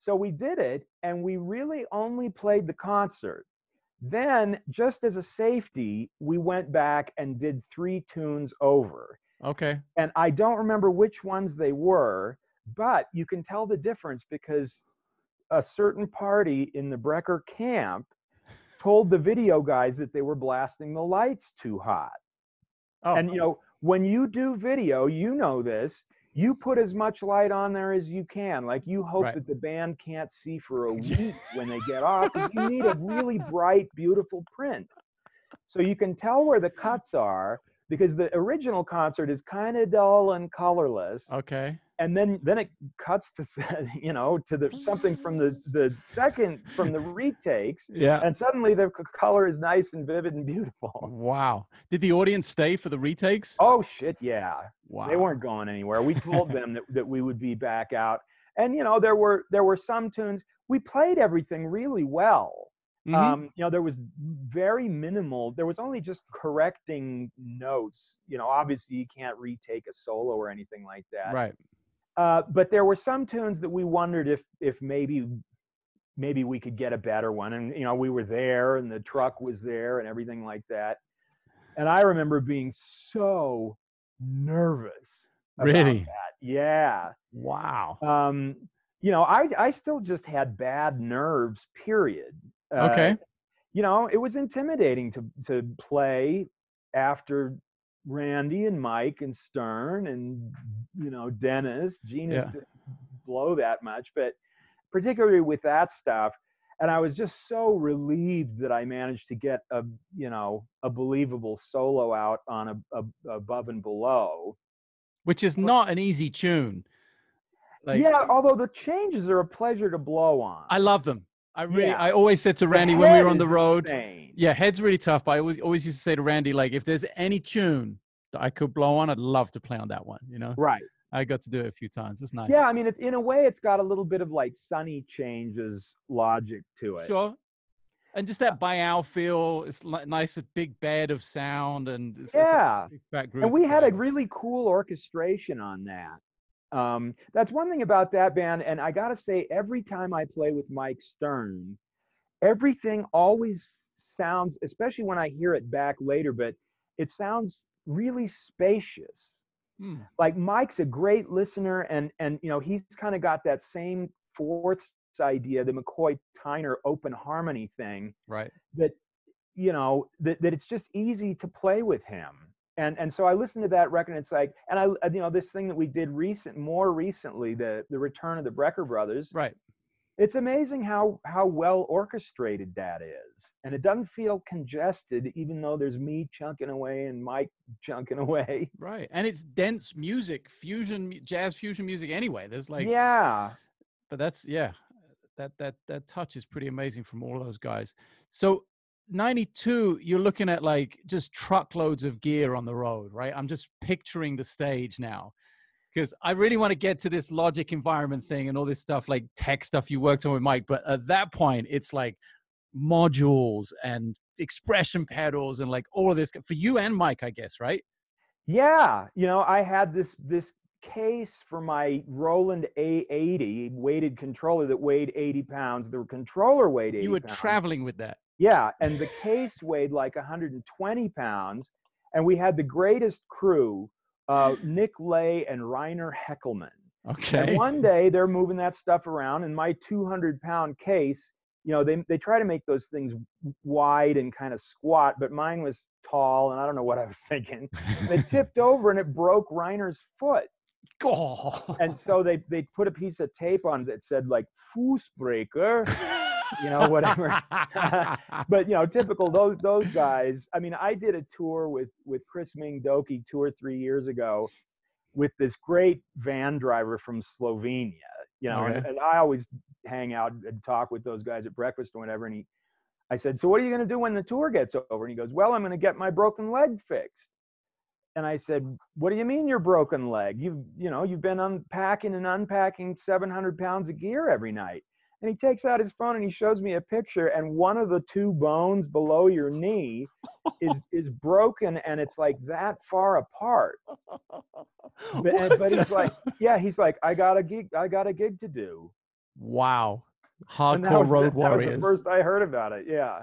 so we did it and we really only played the concert then just as a safety we went back and did three tunes over Okay. and i don't remember which ones they were but you can tell the difference because a certain party in the brecker camp told the video guys that they were blasting the lights too hot Oh. and you know, when you do video, you know this. You put as much light on there as you can. Like you hope Right. that the band can't see for a (laughs) week when they get off. You need a really bright, beautiful print. So you can tell where the cuts are because the original concert is kind of dull and colorless. okay. And then then it cuts to (laughs) you know to the something from the the second from the retakes Yeah. and suddenly the color is nice and vivid and beautiful. (laughs) Wow. Did the audience stay for the retakes? Oh shit, yeah. wow. They weren't going anywhere. We told (laughs) them that, that we would be back out. And you know, there were there were some tunes. We played everything really well. Mhm. Um, you know, there was very minimal. There was only just correcting notes. You know, obviously you can't retake a solo or anything like that. right. Uh, but there were some tunes that we wondered if if maybe maybe we could get a better one. And you know, we were there and the truck was there and everything like that. And I remember being so nervous. about Really? that. Yeah. Wow. Um, you know, I I still just had bad nerves. Period. Uh, Okay. you know, it was intimidating to to play after Randy and Mike and Stern and you know Dennis. Gene Yeah. didn't blow that much, but particularly with that stuff. And I was just so relieved that I managed to get a you know a believable solo out on a, a above and below. which is not an easy tune. Like, yeah, although the changes are a pleasure to blow on. I love them. I really, Yeah. I always said to Randy when we were on the road, insane. yeah, head's really tough. But I always, always used to say to Randy, like, if there's any tune that I could blow on, I'd love to play on that one. You know, Right. I got to do it a few times. It was nice. Yeah, I mean, it's in a way, it's got a little bit of like Sunny changes logic to it. Sure. And just that uh Bayou feel, it's nice, a big bed of sound, and it's, it's a Yeah, big fat groove and we had a really cool orchestration on that. Um, that's one thing about that band, and I gotta say, every time I play with Mike Stern, everything always sounds, especially when I hear it back later, but it sounds really spacious. Hmm, like Mike's a great listener, and and you know he's kind of got that same fourths idea, the McCoy Tyner open harmony thing right. that you know that, that it's just easy to play with him. And and so I listened to that record. And it's like, and I uh, you know this thing that we did recent more recently, the the return of the Brecker brothers. Right. It's amazing how how well orchestrated that is, and it doesn't feel congested, even though there's me chunking away and Mike (laughs) chunking away. Right. And it's dense music, fusion, jazz fusion music anyway. There's like, yeah. but that's yeah that that that touch is pretty amazing from all those guys so 92 you're looking at like just truckloads of gear on the road right i'm just picturing the stage now because i really want to get to this logic environment thing and all this stuff like tech stuff you worked on with mike but at that point it's like modules and expression pedals and like all of this for you and mike i guess right Yeah, you know, I had this this case for my Roland A80 weighted controller that weighed 80 pounds. The controller weighed 80 you were pounds. traveling with that Yeah, and the case weighed like 120 pounds, and we had the greatest crew, uh, Nick Lay and Reiner Heckelman. okay And one day they're moving that stuff around, and my 200 pound case, you know, they they try to make those things wide and kind of squat, but mine was tall, and I don't know what I was thinking. They (laughs) tipped over and it broke Reiner's foot. oh. And so they they put a piece of tape on that said like Fußbreaker, (laughs) (laughs) you know, whatever. (laughs) but you know, typical those those guys. I mean, I did a tour with with Chris Minh Doky two or three years ago with this great van driver from Slovenia. You know, and, Okay. and I always hang out and talk with those guys at breakfast or whatever. And he, I said, "So what are you going to do when the tour gets over?" And he goes, "Well, I'm going to get my broken leg fixed." And I said, "What do you mean your broken leg? You've you know you've been unpacking and unpacking 700 pounds of gear every night." And he takes out his phone and he shows me a picture, and one of the two bones below your knee is (laughs) is broken, and it's like that far apart. (laughs) But, and- but he's like, "Yeah," he's like, "I got a gig, I got a gig to do." wow hardcore the- road that was warriors the first I heard about it. Yeah.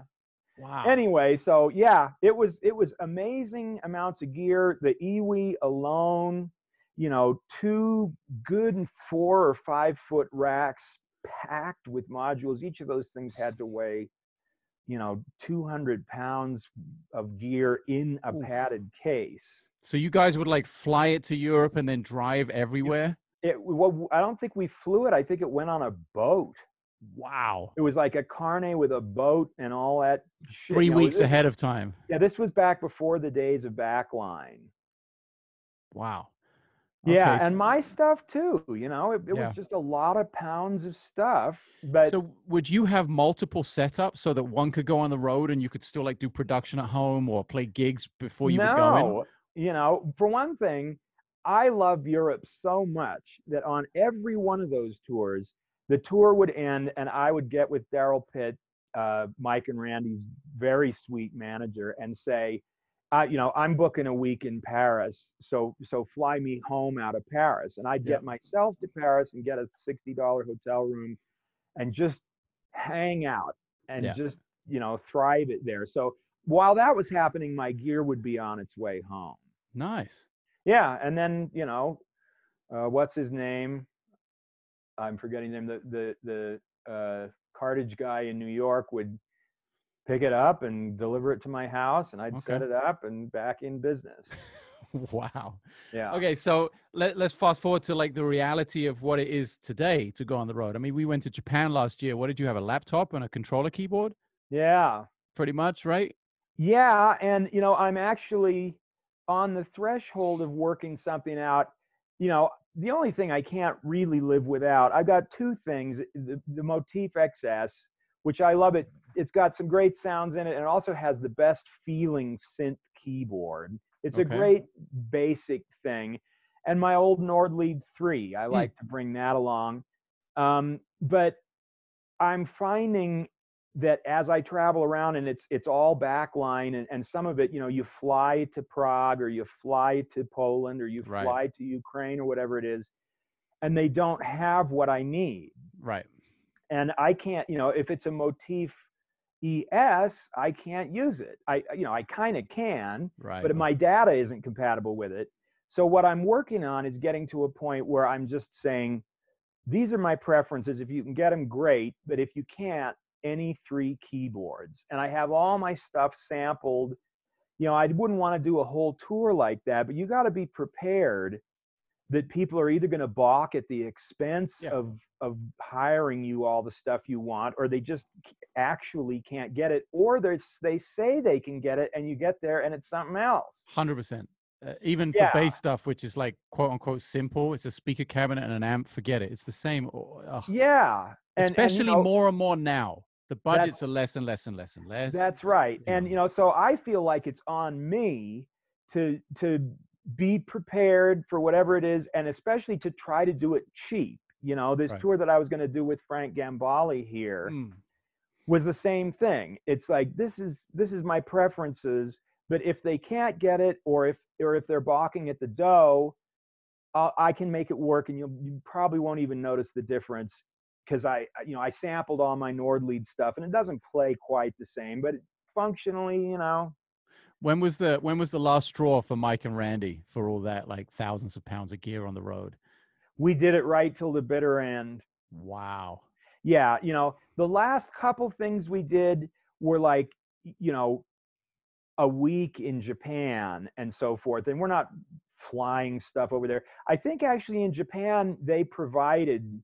wow anyway so yeah it was it was amazing amounts of gear the EWI alone you know two good four or five foot racks packed with modules each of those things had to weigh you know 200 pounds of gear in a padded case So you guys would like fly it to Europe and then drive everywhere? it well, i don't think we flew it i think it went on a boat Wow. it was like a carnet with a boat and all that shit, Three you know, weeks this- ahead of time. yeah this was back before the days of backline Wow. Yeah, Okay, and my stuff too. You know, it, it Yeah. was just a lot of pounds of stuff. But so would you have multiple setups so that one could go on the road and you could still like do production at home or play gigs before you no, would go you know, for one thing, I love Europe so much that on every one of those tours, the tour would end and I would get with Darryl Pitt, uh, Mike and Randy's very sweet manager, and say, uh, you know, I'm booking a week in Paris, so so fly me home out of Paris, and I'd Yeah. get myself to Paris and get a sixty dollar hotel room, and just hang out and Yeah. just you know thrive it there. So while that was happening, my gear would be on its way home. Nice. Yeah, and then you know, uh, what's his name? I'm forgetting him. The the the uh, cartage guy in New York would pick it up and deliver it to my house and I'd Okay. set it up and back in business. (laughs) wow. Yeah. Okay, so let, let's fast forward to like the reality of what it is today to go on the road. I mean, we went to Japan last year. What did you have? A laptop and a controller keyboard? Yeah. Pretty much, right? Yeah, and you know, I'm actually on the threshold of working something out. You know, the only thing I can't really live without, I've got two things. The, the Motif XS, which I love it. It's got some great sounds in it and it also has the best feeling synth keyboard. It's a great basic thing. And my old Nord Lead 3, I like to bring that along. Um, but I'm finding that as I travel around and it's it's all backline and, and some of it, you know, you fly to Prague or you fly to Poland or you Right. fly to Ukraine or whatever it is, and they don't have what I need. Right. And I can't, you know, if it's a motif ES, I can't use it. I you know, I kind of can, Right. but my data isn't compatible with it. So what I'm working on is getting to a point where I'm just saying, these are my preferences. If you can get them, great. But if you can't, any three keyboards. And I have all my stuff sampled. You know, I wouldn't want to do a whole tour like that, but you got to be prepared that people are either going to balk at the expense Yeah. of of hiring you all the stuff you want, or they just actually can't get it, or they they say they can get it, and you get there and it's something else. Hundred percent. Uh, even for Yeah. bass stuff, which is like quote unquote simple, it's a speaker cabinet and an amp. Forget it. It's the same. ugh. Yeah, and, and, you Especially know, more and more now. The budgets are less and less and less and less. That's right. And you know, so I feel like it's on me to to be prepared for whatever it is and especially to try to do it cheap. You know, this Right. tour that I was going to do with Frank Gambale here Mm, was the same thing. It's like this is this is my preferences, but if they can't get it or if or if they're balking at the dough, uh, I can make it work and you'll you probably won't even notice the difference because I I- you know I sampled all my Nordlead stuff and it doesn't play quite the same, but functionally, you know, When was the when was the last straw for Mike and Randy for all that like thousands of pounds of gear on the road? We did it right till the bitter end. Wow. Yeah, you know, the last couple things we did were like, you know, a week in Japan and so forth. And we're not flying stuff over there. I think actually in Japan, they provided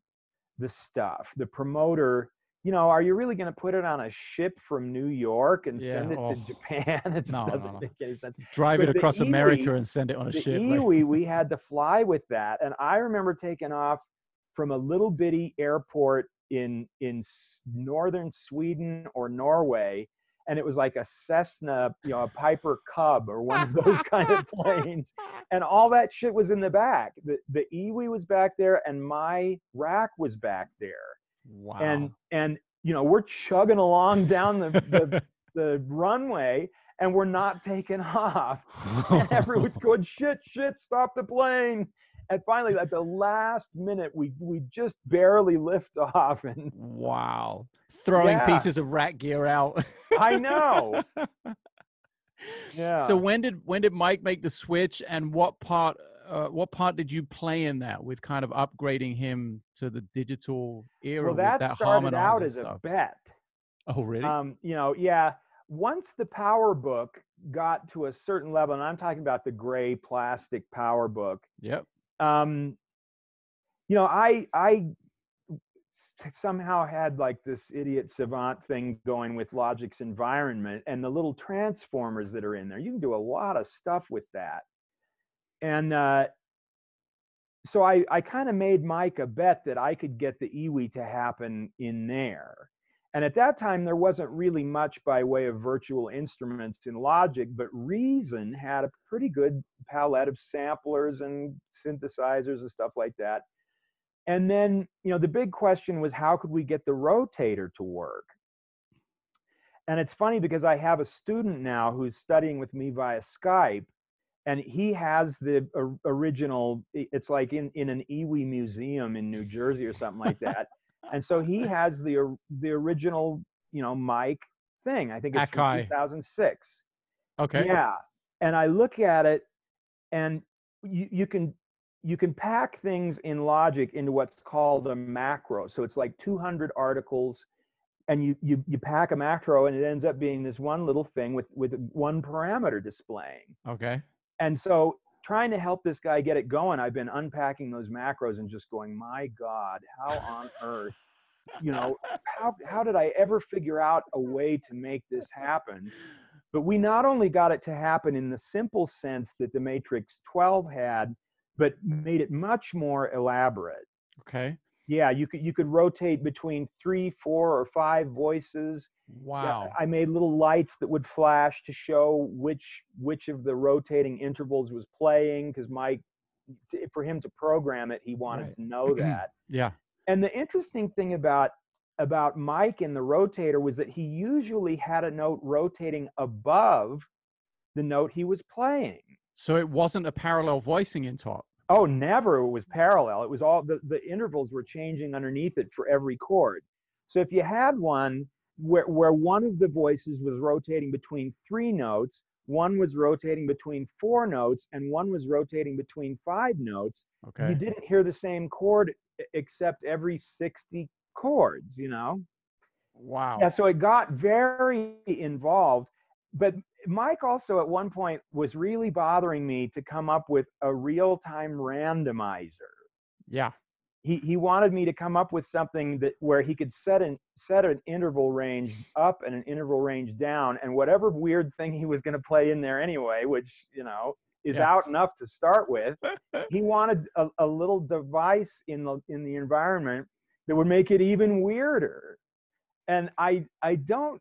the stuff. The promoter, you know, are you really going to put it on a ship from New York and Yeah, send it oh. to Japan? (laughs) It just No, no, doesn't no. make any sense. Drive But it across EWI- America and send it on a the ship. like- we had to fly with that, and I remember taking off from a little bitty airport in in northern Sweden or Norway, and it was like a Cessna, you know, a Piper Cub or one of those kind of (laughs) planes, and all that shit was in the back. The the EWI was back there, and my rack was back there, wow. and and you know we're chugging along down the the, (laughs) the runway. And we're not taking (laughs) off and everyone's (laughs) going shit shit stop the plane and finally at the last minute we we just barely lift off and wow. Throwing Yeah. pieces of rat gear out. i know yeah So when did when did Mike make the switch, and what part uh, what part did you play in that with kind of upgrading him to the digital era? well that, that started out as a bet Oh really? um you know yeah once the power book got to a certain level and i'm talking about the gray plastic power book yep. um you know I I somehow had like this idiot savant thing going with logic's environment and the little transformers that are in there you can do a lot of stuff with that and uh so i i kind of made mike a bet that i could get the EWI to happen in there and at that time there wasn't really much by way of virtual instruments in logic but reason had a pretty good palette of samplers and synthesizers and stuff like that and then you know the big question was how could we get the rotator to work? And it's funny because i have a student now who's studying with me via skype and he has the original it's like in, in an EWI museum in new jersey or something like that (laughs) and so he has the the original you know mic thing i think it's from Akai. 2006 Okay. yeah. And I look at it and you, you can you can pack things in logic into what's called a macro. So it's like 200 articles and you you you pack a macro and it ends up being this one little thing with with one parameter displaying. Okay. And so trying to help this guy get it going, I've been unpacking those macros and just going, my God, how on earth, you know, how how did I ever figure out a way to make this happen? But we not only got it to happen in the simple sense that the Matrix 12 had, but made it much more elaborate. Okay. Yeah, you could you could rotate between three, four, or five voices. Wow. I made little lights that would flash to show which which of the rotating intervals was playing because Mike, for him to program it, he wanted Right. to (clears throat) know that. yeah. And the interesting thing about about Mike and the rotator was that he usually had a note rotating above the note he was playing. So it wasn't a parallel voicing in top. Oh, never it was parallel. It was all the, the intervals were changing underneath it for every chord. So if you had one where, where one of the voices was rotating between three notes, one was rotating between four notes, and one was rotating between five notes, Okay. you didn't hear the same chord except every 60 chords, you know? Wow. Yeah, so it got very involved. But Mike also at one point was really bothering me to come up with a real time randomizer. Yeah. He, he wanted me to come up with something that where he could set an set an interval range up and an interval range down and whatever weird thing he was going to play in there anyway which you know is Yeah. out enough to start with (laughs) he wanted a, a little device in the in the environment that would make it even weirder and i i don't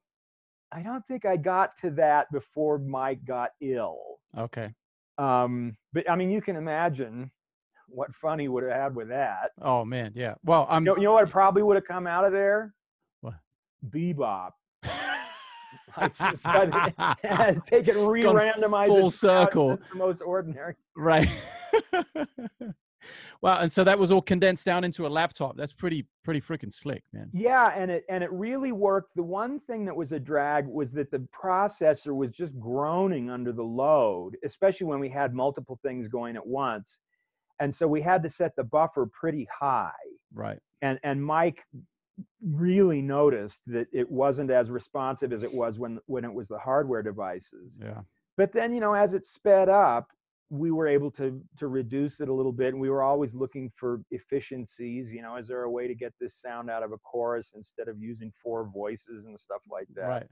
i don't think i got to that before mike got ill Okay. um but i mean you can imagine what fun he would have had with that Oh man. Yeah. Well, I'm. you know, you know what probably would have come out of there What? bebop (laughs) I just got take it re-randomize full it circle. the most ordinary right. (laughs) (laughs) wow. And so that was all condensed down into a laptop. That's pretty pretty freaking slick, man. Yeah, and it and it really worked. The one thing that was a drag was that the processor was just groaning under the load, especially when we had multiple things going at once. And so we had to set the buffer pretty high. Right. And and Mike really noticed that it wasn't as responsive as it was when when it was the hardware devices. Yeah. But then, you know, as it sped up, we were able to to reduce it a little bit and we were always looking for efficiencies you know is there a way to get this sound out of a chorus instead of using four voices and stuff like that Right.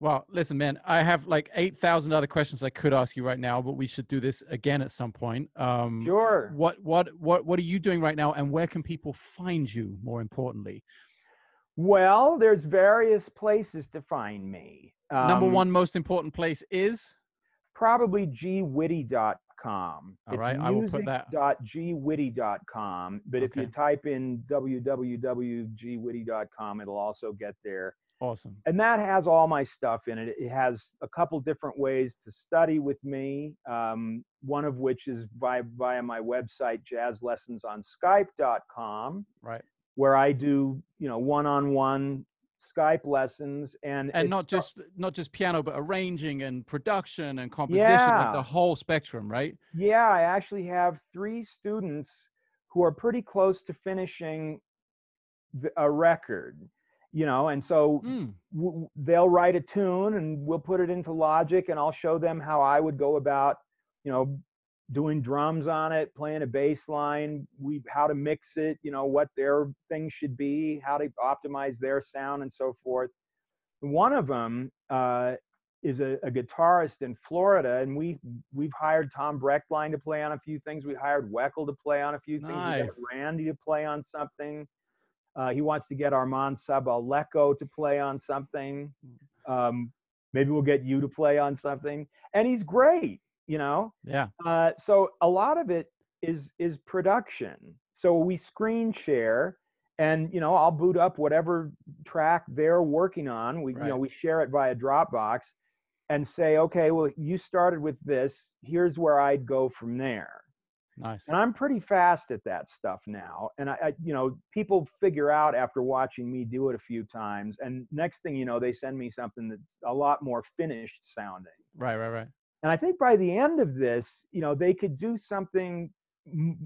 Well, listen, man, I have like 8,000 other questions I could ask you right now, but we should do this again at some point. Um, sure What, what, what, what are you doing right now and where can people find you more importantly? well there's various places to find me Number Um, one most important place is probably gwitty.com All right, I will put that- music.gwitty.com but if you type in www.gwitty.com it'll also get there awesome. and that has all my stuff in it. It has a couple different ways to study with me. Um, one of which is via, via my website, jazzlessonsonskype.com, Right. where I do you know one-on-one Skype lessons, and And not just, not just piano, but arranging and production and composition, like the whole spectrum, right? yeah, I actually have three students who are pretty close to finishing the, a record. You know, and so Mm, w- they'll write a tune and we'll put it into logic and i'll show them how i would go about you know doing drums on it playing a bass line we how to mix it you know what their thing should be how to optimize their sound and so forth. One of them uh, is a, a guitarist in florida and we we've hired Tom Brechtlein to play on a few things. We hired Weckl to play on a few things. We got randy to play on something. Uh, he wants to get Armand Sabal-Lecco to play on something. Um, maybe we'll get you to play on something. And he's great, you know. yeah. Uh, so a lot of it is is production. So we screen share, and you know I'll boot up whatever track they're working on. We you know we share it via Dropbox, and say, okay, well you started with this. Here's where I'd go from there Nice. and I'm pretty fast at that stuff now. And I, I, you know, people figure out after watching me do it a few times, and next thing you know, they send me something that's a lot more finished sounding. Right, right, right. And I think by the end of this, you know, they could do something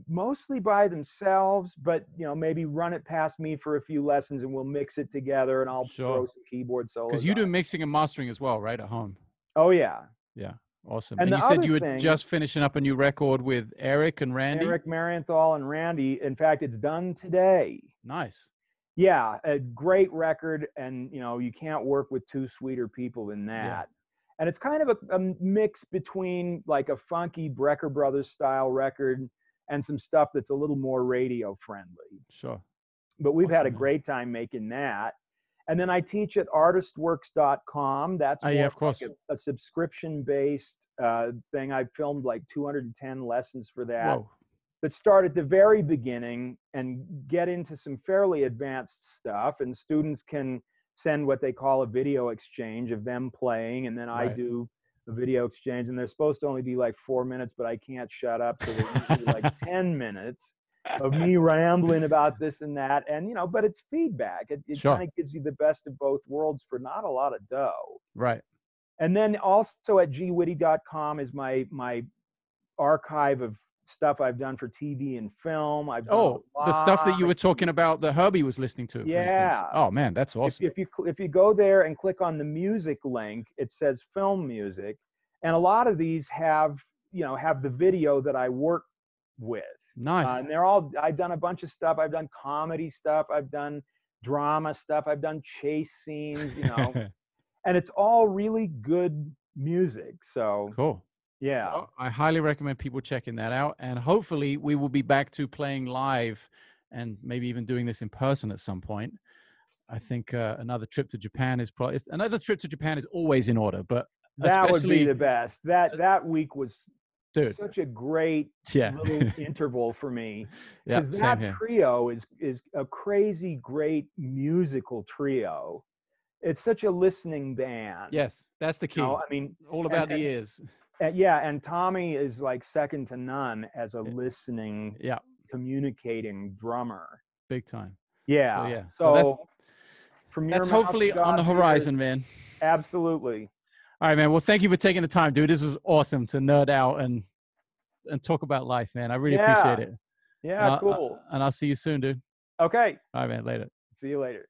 mostly by themselves, but you know, maybe run it past me for a few lessons, and we'll mix it together, and I'll Sure. throw some keyboard solos. Because you do mixing and mastering as well, right? At home. Oh yeah, Yeah. Awesome. And And, you said you were thing- just finishing up a new record with Eric and Randy. Eric Marienthal and Randy. In fact, it's done today. Nice. Yeah, a great record, and you know, you can't work with two sweeter people than that. And it's kind of a, a mix between like a funky Brecker Brothers style record and some stuff that's a little more radio friendly. Sure. but we've had a great time making that. And then I teach at artistworks.com. That's Oh, yeah, of course. like a, a subscription based uh, thing. I filmed like 210 lessons for that Whoa. that start at the very beginning and get into some fairly advanced stuff. And students can send what they call a video exchange of them playing, and then I do a video exchange. And they're supposed to only be like four minutes, but I can't shut up, so they're like (laughs) 10 minutes of me rambling about this and that. And you know, but it's feedback. It, it Sure. kind of gives you the best of both worlds for not a lot of dough. Right. And then also at gwitty.com is my my archive of stuff I've done for TV and film. I've done Oh, the stuff that you were talking about that Herbie was listening to. for. Yeah. Oh man, that's awesome. if you if you go there and click on the music link, it says film music, and a lot of these have you know have the video that I work with. Uh, nice. and they're all I've done a bunch of stuff. I've done comedy stuff. I've done drama stuff. I've done chase scenes. You know, (laughs) and it's all really good music. So cool. Yeah, Well, I highly recommend people checking that out. And hopefully, we will be back to playing live and maybe even doing this in person at some point. I think uh, another trip to Japan is probably another trip to Japan is always in order, but that would be the best. That that week was dude, such a great yeah, little (laughs) interval for me. yeah, that trio is is a crazy great musical trio. It's such a listening band. Yes, that's the You key. know, I mean, All about and- the ears. (laughs) uh, yeah, and Tommy is like second to none as a listening, Yeah, communicating drummer. big time. Yeah. So yeah, So, so that's from that's hopefully on the horizon, man. Absolutely. All right, man. Well, thank you for taking the time, dude. This was awesome to nerd out and and talk about life, man. I really Yeah. appreciate it. Yeah. And I'll- cool. and I'll see you soon, dude. okay. All right, man. Later. See you later.